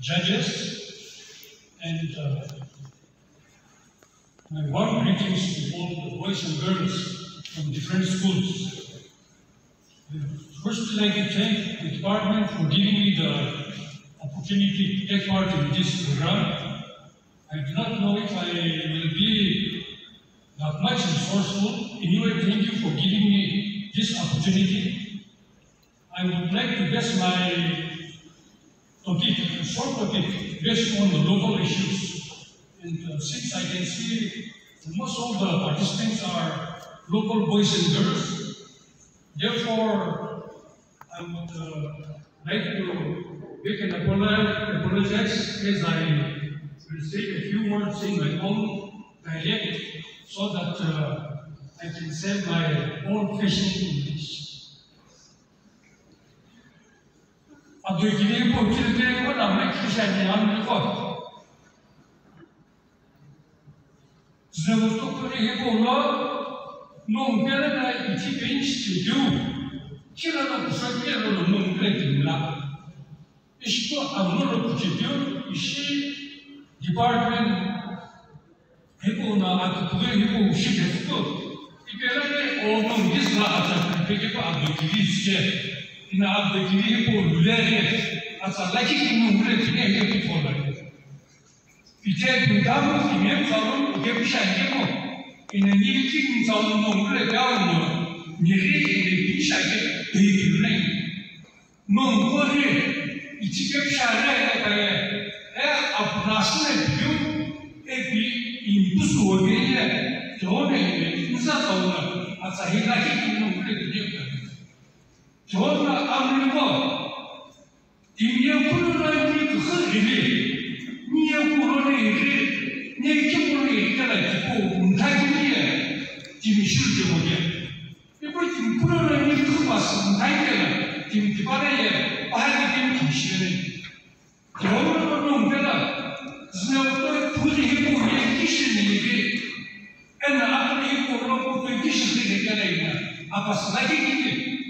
Judges, and uh, my warm greetings to all the boys and girls from different schools. First, I'd like to thank the department for giving me the opportunity to take part in this program. I do not know if I will be that much resourceful. Anyway, thank you for giving me this opportunity. I would like to base my topic, short topic, based on the local issues. And uh, since I can see most of the participants are local boys and girls, therefore I would uh, like to make an apolo- apologize as I will say a few words in my own dialect so that uh, I can say my own fashion English. A due chili di punti del primo non è che c'è di anno di corpo. Zemutlu Kurihibullah Nungerine 2007 Kirana Kusakiyanı Nungerine İşte Anurlu Kuchidiyor işi Department Hibuna Atıklı Hibu Şiddetu İbelere onun biz rahatlıklı Peki bu Anurlu Kirihibullah ina abdekiri ipo lulere asalaki kumungure tine ye kufola ite pintamu ime msalu ike pishangemo ine niliki msalu mungure gawono nyeri ine pishange deyibirune mungure itike pishare kaya e apurasune biyo e bi imbusu ogeye teone ime imbusa sauna asahilaki kumungure tine kufola 저가 아무리 뭐 임예 코로나 그큰 일이? 니에 코로나 일이 니에 기본이 있잖아 듣고 문타기에 지금 실제 뭐냐 이거 지금 코로나 일이 큰 왔어 문타기에 지금 기반에 빠르게 지금 기시는 겨울은 뭐는 내가 지나부터 도저히 보기에 기시는 일이 옛날 앞으로 이 코로나 보고 기시는 일이 있잖아 아빠 사기 기기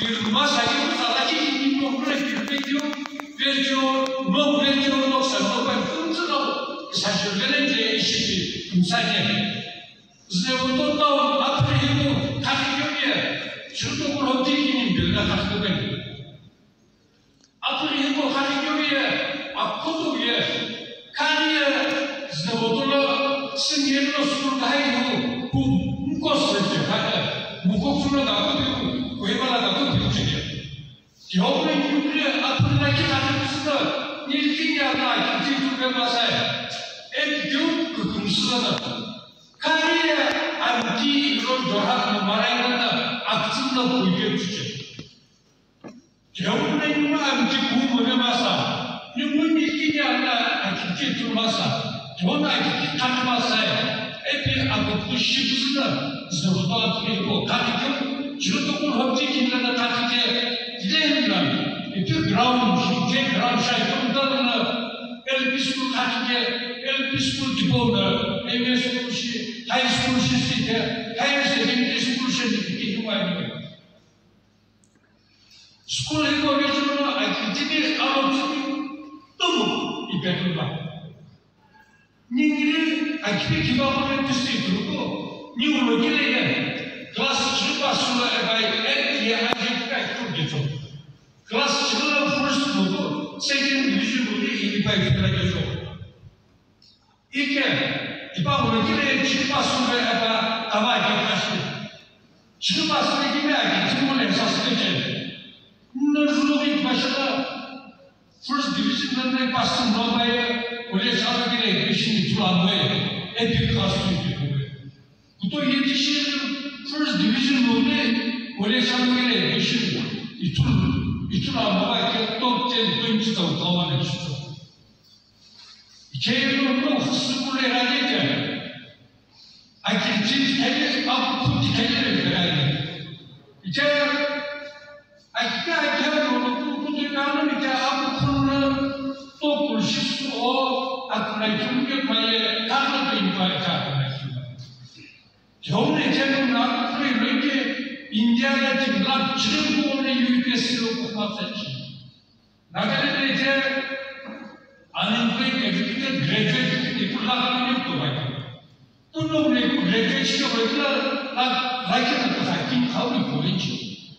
Yürümez hayır sadaki dinliyor buraya yürümek diyor. Veriyor, mum veriyor, yoksa mum yapıyorsa da sen söylerince işini insan yer. Zevundan da var, atmayı bu, takip yer. Şurada bu hodikinin birine takip eder. Atmayı bu, takip yer, akkudu yer. Kariye, zevundan sın yerine sorun da hayır bu. Bu, bu kostacı, hayır. Bu kokusuna da akkudu uygulamanın mümkünü. Yolun yüklü atındaki katılısını ilkin yarına ikinci yüklemesi en büyük kıkımsızını kariye anti ilon corak numarayla aksınla uygun çıkıyor. Yolun yüklü anti bu mümkünmesi Yumun ilkin yarına ikinci durması Yolun ikinci katılması hep bir akıtlı şıksını zırhlı bir o katılıyor. 일기니 아니라 아기게 들어마사 전화 아기게 가져마사에 에피 아고 부시부스나 저보다 그리고 가리교 주도권 헛지 기능나 가리게 이제는 이제 그라운드 이제 그라운드 샤이 좀더는 엘비스쿨 가리게 엘비스쿨 기본을 에메스쿨시 하이스쿨 시스템 하이스쿨 시스템 이용하는 스쿨 에듀케이션은 아이들이 아무튼 너무 이백을봐. 니들이 아이들이 기반을 뜻이 그러고 니우로기에 Gastschüler skulle bei etliye hacif mektup getirdi. Gastschüler fırs buldu. Senin yüzü buldu iyi pekşire getirdi. İke, İbahura yine çıkmasın ve eba dava gitmesin. Çıkmasın ve yine gitsin esasını çekti. Nırfını gitmesine fırs divizinden bastın Roma'ya öyle sana bile şimdi turanmayı. Hep bir kastı Bu da yetişir First Division oldu öyle çağırıyor işini itul itul almaya top ten dönüşte utlamanı çıktı. 제일로 헛수고를 해야 되죠. 아, 김치 헬리, 아, 푸티 헬리를 해야 돼. 이제, 아, 기가 이제, kutukanın ki bu konuda topluşu o aklına çünkü baye kanı bir baye kanı. Jomne 제는 나그래 이렇게 인디아가 지금 지금 보는 유니버시티로 뽑았지. 나가는 이제 아는 그 에듀케이터 그레듀에이트 입을라가는 것도 봐요. 또 너무 그레듀에이트가 뭐라 나 라이크는 다 김하우리 보이지.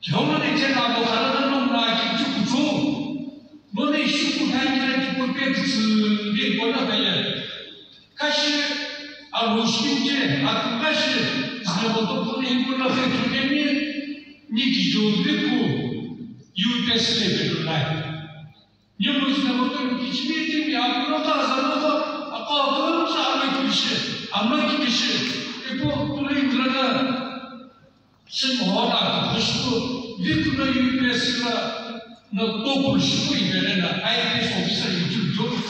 저번에 제가 뭐 하는 놈 나기 죽고 줘. 너네 슈퍼 다니는 기본 백스에 뭐라 봐야. 가시 αγουσίνε, ακουμέσαι, από το που είναι να θετουμένη, νίκη του δίκου, ούτε στέβε του λάι. Νιώμως να μου τον κυσμίτη, μια αγωνότα, αγωνότα, ακόμη αμέκυψε, αμέκυψε, εγώ του λέει τρανά. Σε μόρα, κουσπού, δίκου να γίνει σειρά, να το κουσπού είναι ένα, άι, πες μου, πες μου, πες μου, πες μου,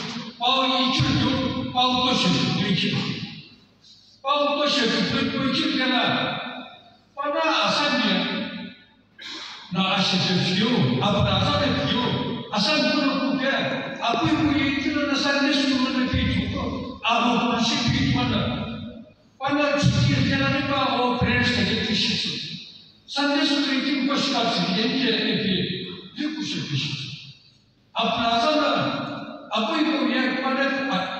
πες μου, πες μου, πες μου, Παύλο και πριν Πανά ασάμια, Να άσχεσαι φιού, από τα πιο, φιού, μόνο που πια. από που γίνεται να σαν νέσουμε με φίτουκο, από που να πάντα. Πανά ψυχή και να μην πάω πρέστα και τη σύτσου. Σαν νέσουμε που σκάψει, γιατί επί δίκους επίσης. Από τα από η που πάνε,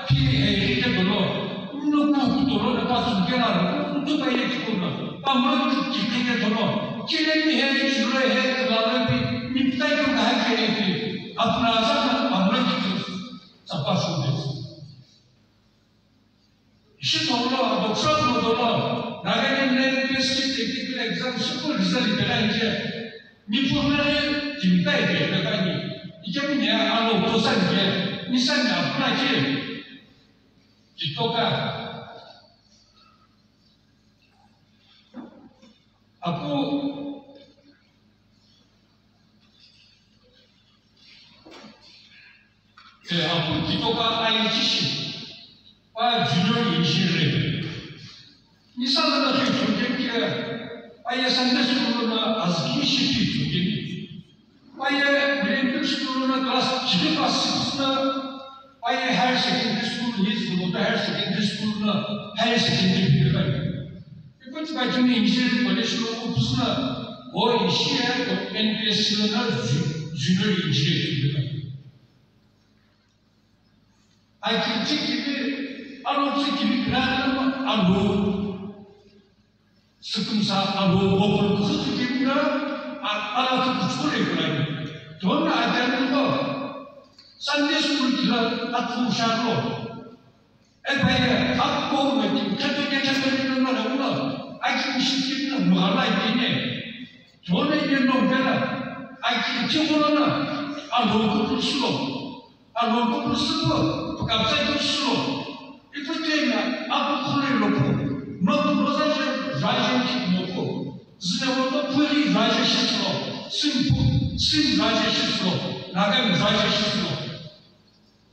ποιοι έγινε τον λόγο. 풀로고 도로 가서 깨나고 또 빨리 죽고 아무래도 지키게 되고 지내기 해 지루해 해 그다음에 밑다이로 가야 되는데 앞나서 아무래도 잡아서 됐어 시도로 목사로 돌아 나가는 테스트 테크니컬 엑잠 스쿨 리사리 대란제 미포나에 김다이 대가니 이제는 내가 알고 도산제 니산이 아프라지 TikTok'a Aku. Eh, aku TikTok'a aynı kişi. Bayağı cünür incirli. İnsanlar da diyor ki Bayağı sende sorununa az kişi şey diyor ki Bayağı benim sorununa gaz çıkıp aslında Aya her şekilde hiç bulundu her şekilde soruna her şekilde bir var. Kuch bachun injil polishlo upsna o işe o NPS'ına junior injil gibi. Ay kimse gibi anonsu gibi planlama anu sıkımsa abu bokul kızı kimle alatı kuçkure kulay. Don ajan ko Sunday school club at Fusharlo. And by a half government, Catholic Catholic Maragulla, I can see him Muhalai Dine. Tony Novella, I can Chimona, a local slow, a local slow, Captain slow. If you take a Apple Lopo, not the possession, Rajan Lopo, Zero Puri Rajan Slow, simple, simple Rajan Slow, Nagan Rajan Slow.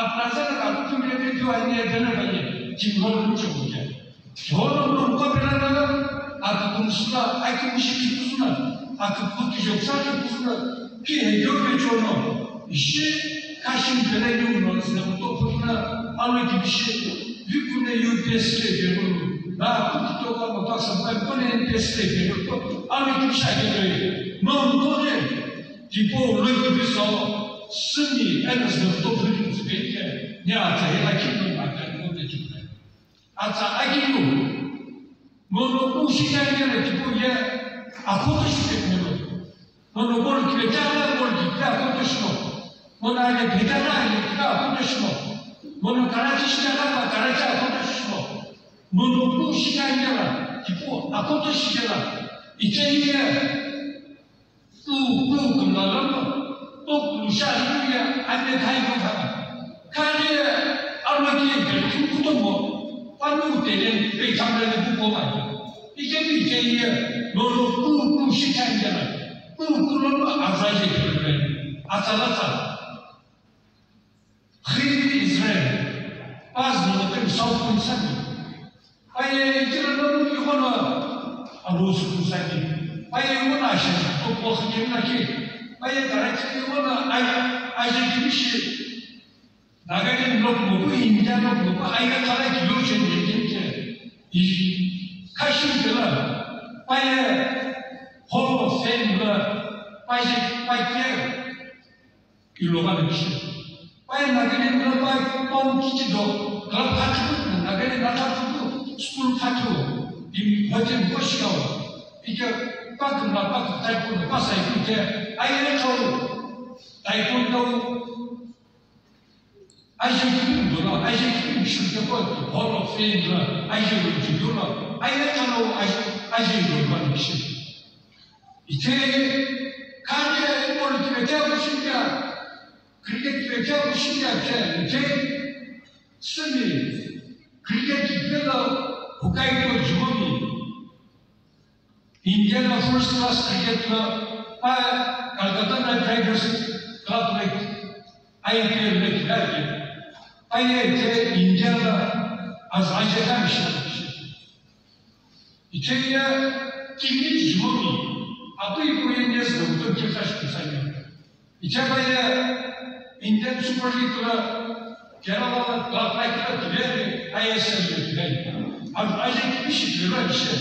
අත්නසනක අත්තුමේ දිවන්නේ දනගන්නේ jimbonin çabuca. Doğrudur kopyalarına artık konusunda akı müşkül kusuna, akı kutu yoksa akı kusuna ki heyyor ve çoğunu işi kaşın göre yorulmanızda bu toplumda alma gibi şey hükümle yurt destek ediyor bunu. Ha kutu toplama baksamdan bu neyin destek ediyor bu alma gibi şey geliyor. Ne oldu ne? Ki bu olay gibi sağ sınır en azından toplumda kuspelia nyawata hela kino akangonde chuna atsa akiko mono ushikanyana kibuya akoto shikemelo mono bol kibetala bol kibta akoto shmo mono aje betala aje kibta akoto shmo mono karachi shikala karachi akoto shmo mono ushikanyana kibu akoto shikala icheniya tu tu kumalo tu kumsha ya ane kai kumalo kariye armaki kutu kutumu panu denen ve kamrede bu kolay. İşte bir şeyi doğru kuru kuru şişen yana. Kuru kurunu azayı görmek. Atalata. Hıyri İsrail. Bazı noktaları savuk insan. Ay cilalarım yukarı. Alusu kusaki. Ay yukarı aşağı. Toplu hıcımdaki. Ay karakçı yukarı. Ay acı gibi şey. 나가게 물어보고 인자로 보고 아이가 살아 기록션 얘기했 지. 이 카시드가 빨리 호로 세임과 빨리 빨리 일로 가는 것이 빨리 나가게 물어 빨리 뻔 기지도 그걸 파주고 나가게 나타주고 스쿨 파주고 이 버튼 것이가 이게 빠끔 나빠끔 달고 빠싸 이렇게 아이를 쳐도 달고 I should do not. I should should the God Hall of Fame. I should do not. I don't know. I should I should do not. 이제 가게 오늘 집에 대하고 싶냐? 그렇게 집에 대하고 싶냐? 이제 스미 그렇게 집에서 국가에도 죽음이 인제는 first class 크리켓과 아 갈가탄 라이프스 클럽 레이트 아이피엘 레이트 أية إنجاب أزعجها مشترك İçeriye kimin zumi, adı koyun yazdı, bu da bir taş. İçeriye İnden Süper Lig'de Kerala'da Galatasaray'da gider, ayasız gider. Az acı gibi şükürler işte.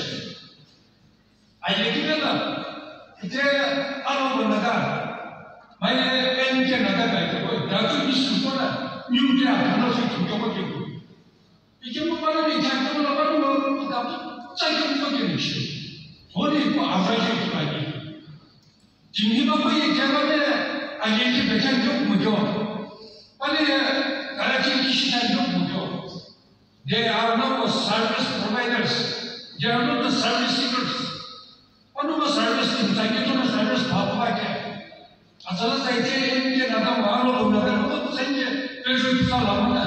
Ayrıca da ite arama kadar, maye ence kadar belki bu. Daha çok iş tutuyorlar. 주 아직 기시 들어가 있어 아직 기대나 이제 알아보 나가 만약에 엔제 나가가 있고 나도 미스 거나 뉴제 하나씩 중요하게 되고 이게 뭐 말하는 장점을 말하는 거 나도 짧게 보게 되죠 돈이 있고 아프라지 있고 아니 지금 이거 뭐 얘기하면 agenti pekan yok mu yok? Hani Karachi kişiler yok mu yok? They are not the service providers. They are not the service seekers. lavana,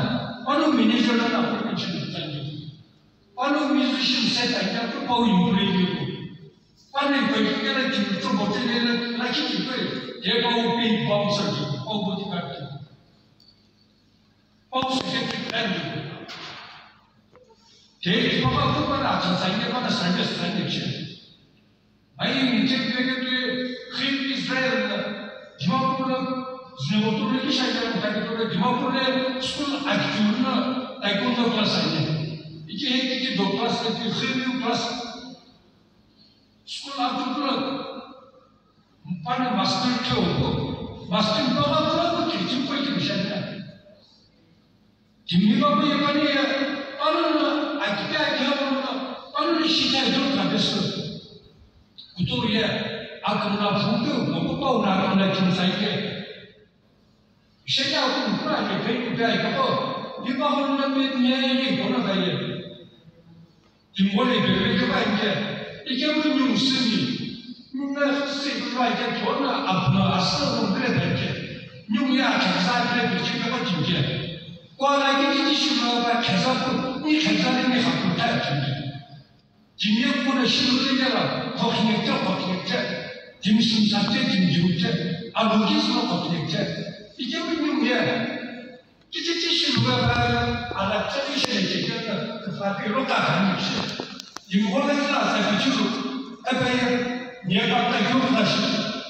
ano mi ne jona na ko pinchi mutani. Ano mi zishim seta ya ko pau yure yure. Ano ko kira ki to botele na na ki ki pe. Ye ba u pin pau sa ki pau boti ka ki. Pau sa ki ki pe ni. Te ki papa ko pa na cha sa ye pa na sa ye sa ye che. Ai mi school આર્કિવનો એકોનો class આઈ इके एक की दो क्लास लेती उससे भी क्लास स्कूल आप तो पर मास्टर के हो मास्टर को आप तो टीचिंग कोई की विषय नहीं जिम्मी बाबू ये बनी है पर अकिता क्या बोलना पर शिकायत जो का बेस कुतुरिया आकमना फुंदे मगुपा उना आकमना किन साइके Siedział w tym prawie, wyjdzie daleko, bo nie mogą na mnie nie nie ona daje. I młody wyjdzie będzie, i ja bym nie usyni. Na wszyscy wajdzie tona, a w naszą grę będzie. Nie ujacie, zagrę, by się wychodzicie. Ona nie widzi się na oba czasowu, nie czasami nie fakultacji. Cimye kuna şunu yara, koknekte koknekte. Cimsin zaten cimcimce, alogizma koknekte. İcemin diye Cici cici luga ba ala cici cici cici ka ka fati roka hani işte. Yimgona kila sa bici lu. Ebe ya niye bakta yok taşı.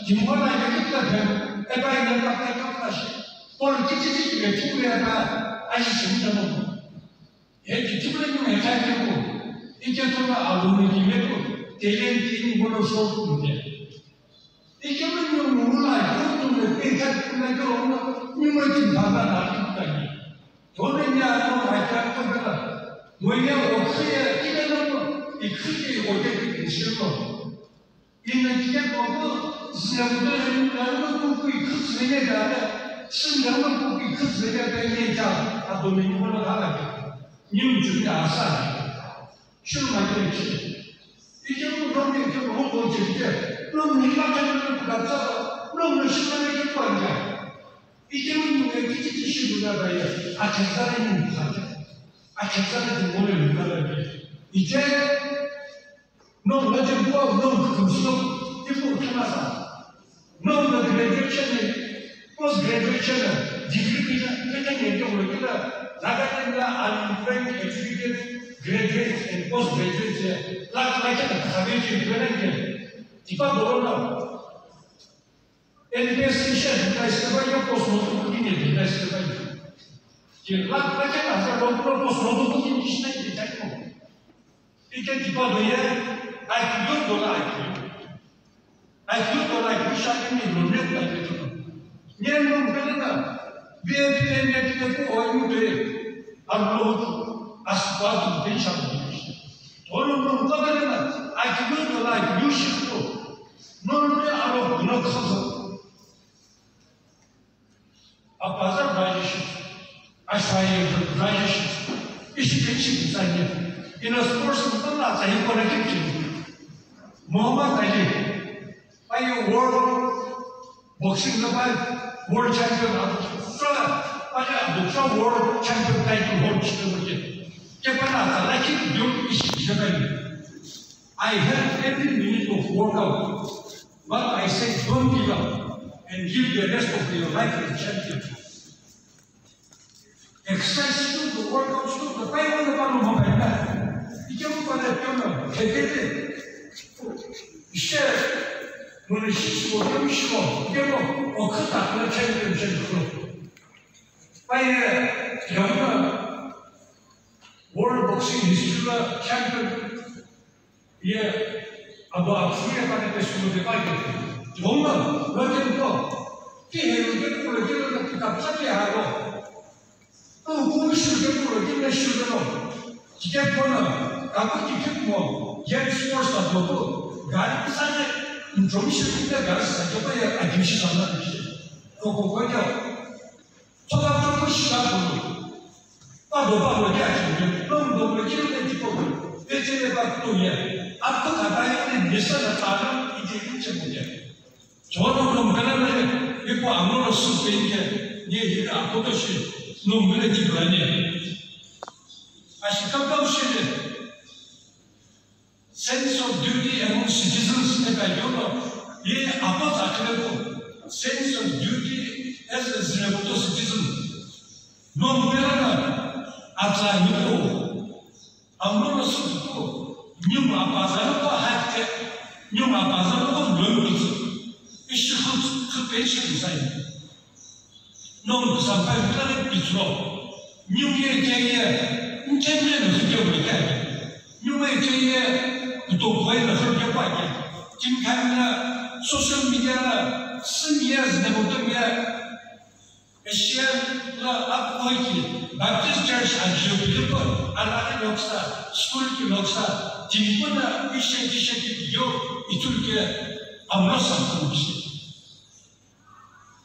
Yimgona yakıtla ben. Ebe ya niye bakta yok taşı. Oğlum cici cici ve cici ya ba ayı şimdi de bu. Ya cici bile mi yeter ki bu. İki sonra alını gibi 이게는 뭐 몰라. 그것도 대사 끝나고 오면 이모지 바다 나왔다니. 돈이냐 또 발탁도 내가 뭐냐 없어야 이거는 이 크게 오게 되시고 이는 이제 보고 시험들은 나는 그 크스에 가다 신경을 그 크스에 가다 얘기자 아도 민물로 가다 님 중에 아사 출마들 이제 뭐 그런 게 yok. 인간기계 보고 지나보다 나는 꼭이 그 세계가 신 나는 꼭이 그 세계가 되게 자 아도 미국으로 가가지고 님 중에 아싸 실만 그렇지 이제 뭐 그런 게 뭐고 저게 너무 희망적인 것 같아서 너무 신나게 듣고 앉아 이제 뭐 기지기 시부나가야 아 제사는 무사죠 아 제사는 뭐를 무사하게 이제 너무 어제 뭐 너무 금수도 이거 하나사 너무 그레듀에이션이 post graduation degree kita kita ni tu boleh kita lakukan lah unemployed educated graduate and post graduate je lakukan kita kami je bukan je tiba dorong lah education kita sekarang yang post mau tu ni kita sekarang je lakukan kita sekarang dorong post mau tu ni kita ni kita tu kita tiba dia IQ dorong IQ IQ dorong IQ syarat ni dorong ni Niemniej pewna, wielkie wielkie ojmuty, albo asfaltu değişen Onun nommé alors grand Samson. A bazar vajishi, ashwaye vajishi, ishkichi kusanya. In a sports mutala sahi connected Muhammad Ali, by world boxing the world champion, माझ्या दुसरा world champion world champion title, world ते पण आता लाईक देऊन मी शिक्षक आहे I have every minute of workout. But I say, don't give up and give the rest of your life a champion. Exercise to the workouts to the time on the bottom of my back. İki bu kadar yapıyorum. Kefeli. İşte bunun işi bu, bunun işi bu. Bir şey bu. O kız aklına çeviriyorum seni kuru. Hayır, yanına World Boxing History'da champion diye 아마 주일에 빠졌던 신문들이 빠졌던 정말 어제부터 깨해를 깨꾸를 깨는 것보다 파괴하고 또 공식을 깨꾸를 깨는 식으로 기대포는 나쁘게 기쁘고 예수로서 저도 가르사에 좀식인데 가르사 저거에 아김시 삼는 것이 그거 거기요 초등학교 시간으로 아 너가 뭐냐 지금 너무 너무 이런 데 기쁘고 예전에 봐 또예. 돼 미사가 따로 이제 이제 문제 저도 그럼 그러면 이거 아무로 쓸수 있게 예 이거 앞도시 논문에 디브라니 아시 깜깜시에 sense of duty among citizens e bello ye apa zakredo sense of duty as a zrebuto citizen non perana atla niko amno sutu 牛马把人都害的，牛马把人把轮回走，一时候可别去比赛了。弄不上班，不能比错。牛也专业，你见面的时候会干。牛也专业，不多快乐，后边快乐。今天呢，宿舍里面呢，四年是那我对面，一些那阿婆会去。Baptist Church Antioch Alain Loksa, Skulki Loksa, Timbuna Işe Dişe Gidiyor, İtürkiye Amra Santımıştı.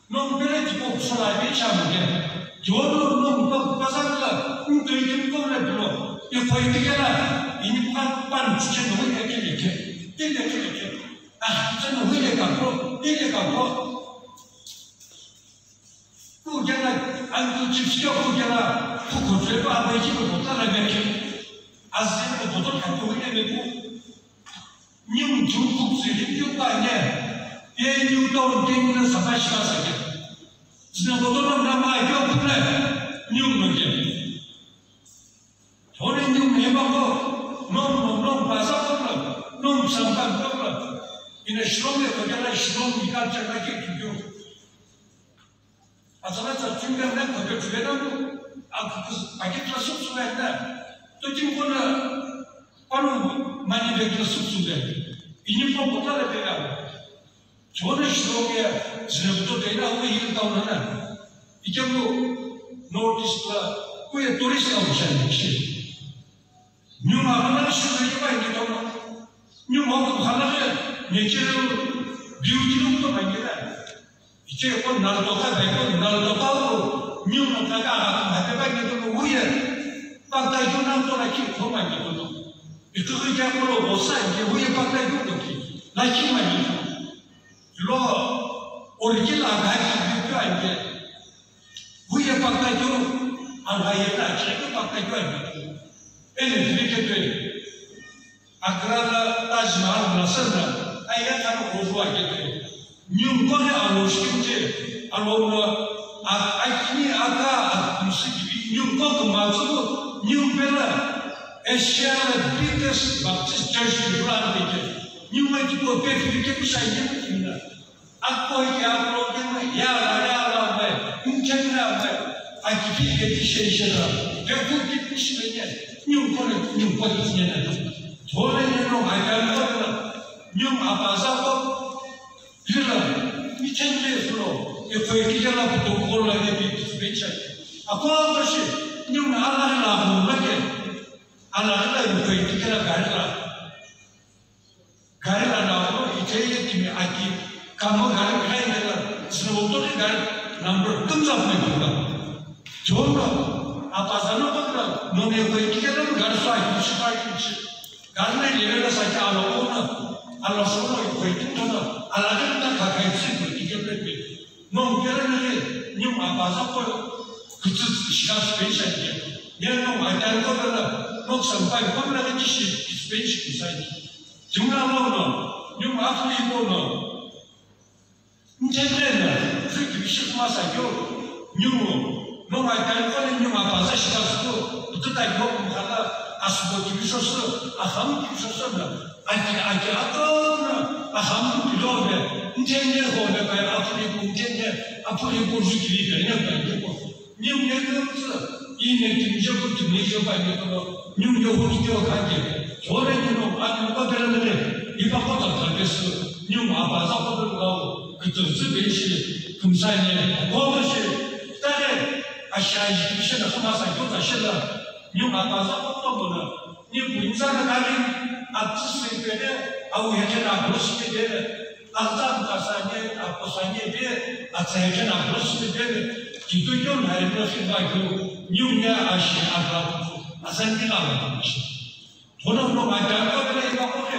Non böyle tipo kolay bir çamurge. Yolu non bak pazarla, un döydüm kolay bilo. E koydu gela, ini pan pan çiçe nohu ekel ekel. Dil ekel ekel. Ah, sen nohu ile kanko, dil ile kanko. Kurgen'e aynı çiftçi okurken'e kukurcuyu bu adı iki mi kutlar ne belki? Azizim o kutur kapı mı ne mi bu? Ne bu tüm kukurcuyu bir yukta ne? Bir yukta onun kendine sapan çıkarsa ki. Sizin kutunun namayı bir okurla ne yukta ki? Onun ne yukta ne bak o? Nom nom nom basa kutla, nom sampan kutla. Yine şirom yukta gelen şirom yukarı çakla ki tüm yukta. το τσιμένο του από τους πακέτλασσούς του μετά. Το κύμπονα πάνω μανιβέκλασσούς του μετά. Είναι πολλά τα παιδιά. Sonra işte oraya zırhlı değil ama yıl davranan. İki bu Nordist'la bu ya turist alacağım işte. Nüm ağına şurayı var ki tamam. Nüm ağına halakı nekere bu. Büyücülük de ben gider. İşte o nardoka ben o nardoka bu. nyuma kagara bateba ngedo wuye pata jona mtora ki thoma ngedo itu kija kolo bosa nge wuye pata jona ki la ki mani lo orki la ga ki bika nge wuye pata jona angaye la cheke pata jona ene dirike tene akrala tajmal nasana ayya kanu kozwa kete nyum kone aloshkim che alomwa akini aka musiki nyum ko kematsu nyum bela Asia the biggest Baptist church in Iran dike nyum itu ko pe fike bisa nyum kimna akko ya pro kema ya la ya la ba mungkin na ba akifi ke tishe shara ya ku ki tishe ne nyum kone nyum ko tishe ne 저 e whaikia la putokola e pitupitsa. A kua kasi, ni una ala la mulake, ala ala e whaikia la garela. Garela na o, i te e timi aki, kama gare kai nela, sina otore gare, namro tunza me kula. Jona, a pasano kula, no me whaikia la gare sa i kushika i kushi. Gare ne levela sa ki ala ona, ala sona i whaikia la, ala gare na kakai mapasok ko, kutsu shika spensha niya. Niya nung ay tayo ko na nok sampay, kung na kiti si spensha kisay niya. Jumla mo no, yung afli mo no. Ntende na, kiki bishik masa yo, nyumo, nung ay tayo ko na yung mapasa shika sko, tutay ko kumkala, asubo kibishosu, aham kibishosu na, 아기 아기 아까 아함 빌어베 인제네 호베 바이 아프리 군제네 아프리 고주기 되냐 바이고. 님네는 이네 김저고 김저 바이고 님요 호기도 가게. 저래는 아니 바벨레네 이바코다 가게스 님 아바자코도 가고. 그저 베시 금사네 고버시 따레 아샤이 김셔나 하마사 교다 실라 님 아바자코도 보나 님 인자가 가게 ina fiba yo nyunya ashi aga asanti na ba tono no ma ta ko le ka ko ke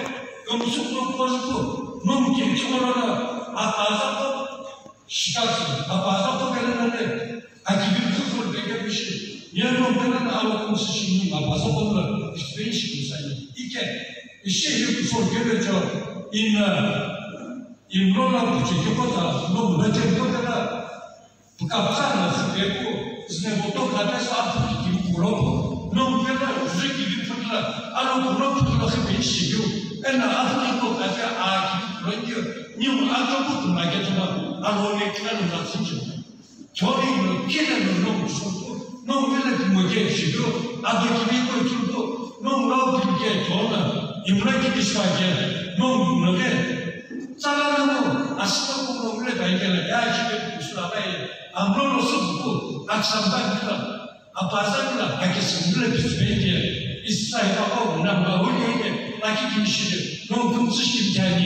kumsu ko ko ko mumkin choro na ataza ko shikasu apaza ko kele na ne akibitu ko bege bishi Yerlokların alınması şimdi babazakolla hiçbir kimsenin. İki, الشيء يكفر كذلك إن إن نونا بوتي كبتا نوم بكر كبتا بكابتانا سكيكو زنبو توك نتاس عبد كي كولوبو نوم كذا زكي دي فرلا أنا كولوبو تلخي بيشي بيو أنا أفضل توك أتا عاكي رنجر نيو أتبوت ما كتبا أنا ميكان نتسجل توري نو كيلا نو نوم سوتو نوم كذا كموجيه شبيو أدو كميكو يتردو نوم راو كمجيه تونا இவ்வளவு கிடிஸ்டாங்க நோம் உனக்கு 짜라라도 아스타고로 원래 발견을 야 지금 무슨 아바이 아무로서 묻고 낙상반이라 아빠상이라 아기스 원래 비스베이게 이스라엘하고 남과 원래 이게 아기 김씨를 너무 분수시키지 아니